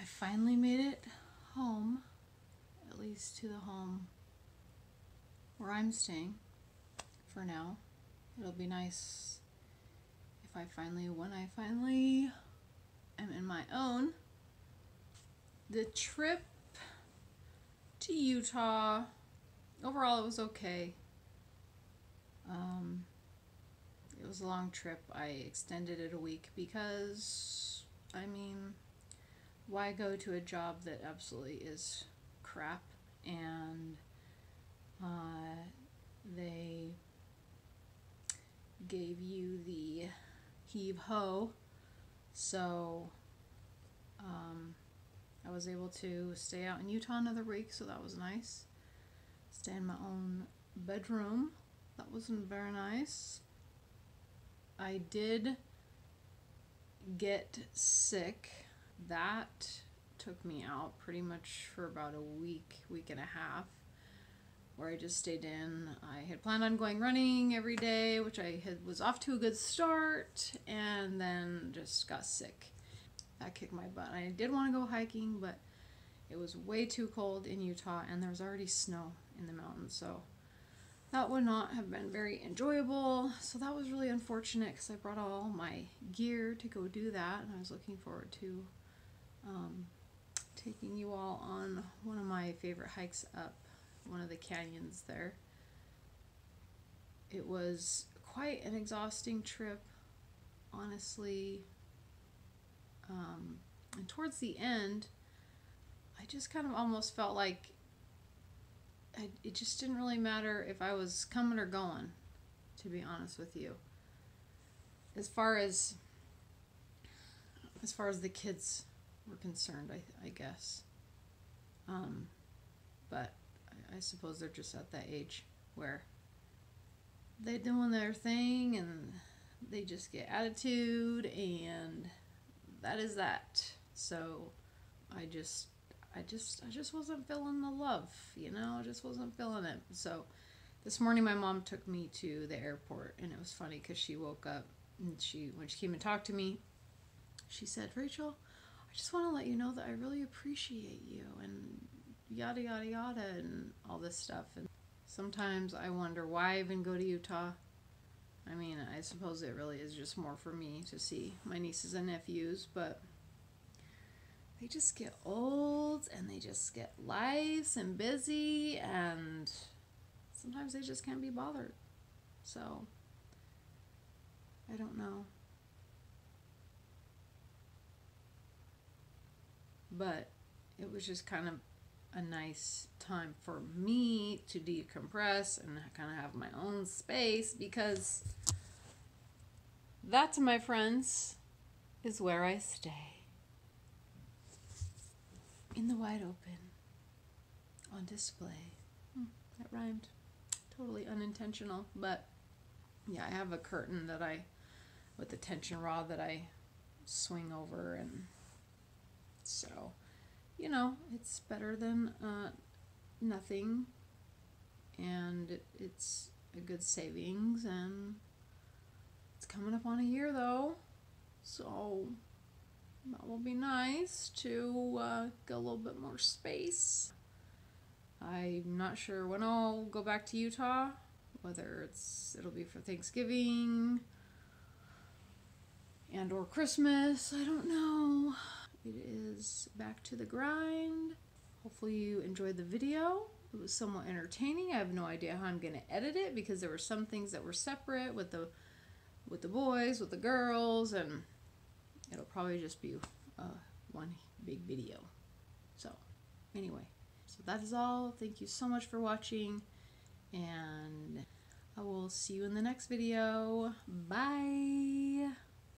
I finally made it home, at least to the home where I'm staying for now. It'll be nice if I finally, when I finally am in my own. The trip to Utah, overall, it was okay. Um, it was a long trip. I extended it a week because, I mean, why go to a job that absolutely is crap and uh, they gave you the heave ho? So um, I was able to stay out in Utah another week so that was nice. Stay in my own bedroom. That wasn't very nice. I did get sick that took me out pretty much for about a week, week and a half, where I just stayed in. I had planned on going running every day, which I had was off to a good start, and then just got sick. That kicked my butt. I did want to go hiking, but it was way too cold in Utah, and there was already snow in the mountains, so that would not have been very enjoyable. So that was really unfortunate because I brought all my gear to go do that, and I was looking forward to um, taking you all on one of my favorite hikes up one of the canyons there. It was quite an exhausting trip, honestly. Um, and towards the end, I just kind of almost felt like I, it just didn't really matter if I was coming or going, to be honest with you. As far as as far as the kids were concerned, I, I guess. Um, but I, I suppose they're just at that age where they're doing their thing and they just get attitude and that is that. So I just I just I just wasn't feeling the love, you know, I just wasn't feeling it. So this morning my mom took me to the airport and it was funny cuz she woke up and she when she came and talked to me, she said, "Rachel, I just want to let you know that I really appreciate you and yada yada yada and all this stuff. And sometimes I wonder why I even go to Utah. I mean, I suppose it really is just more for me to see my nieces and nephews, but they just get old and they just get lives and busy and sometimes they just can't be bothered. So, I don't know. But it was just kind of a nice time for me to decompress and kind of have my own space because that, my friends, is where I stay. In the wide open, on display. Hmm, that rhymed. Totally unintentional, but yeah, I have a curtain that I, with the tension rod that I swing over and so, you know, it's better than uh, nothing, and it's a good savings, and it's coming up on a year though, so that will be nice to uh, get a little bit more space. I'm not sure when I'll go back to Utah, whether it's it'll be for Thanksgiving and or Christmas. I don't know it is back to the grind. Hopefully you enjoyed the video. It was somewhat entertaining. I have no idea how I'm going to edit it because there were some things that were separate with the with the boys, with the girls, and it'll probably just be uh, one big video. So, anyway, so that is all. Thank you so much for watching, and I will see you in the next video. Bye!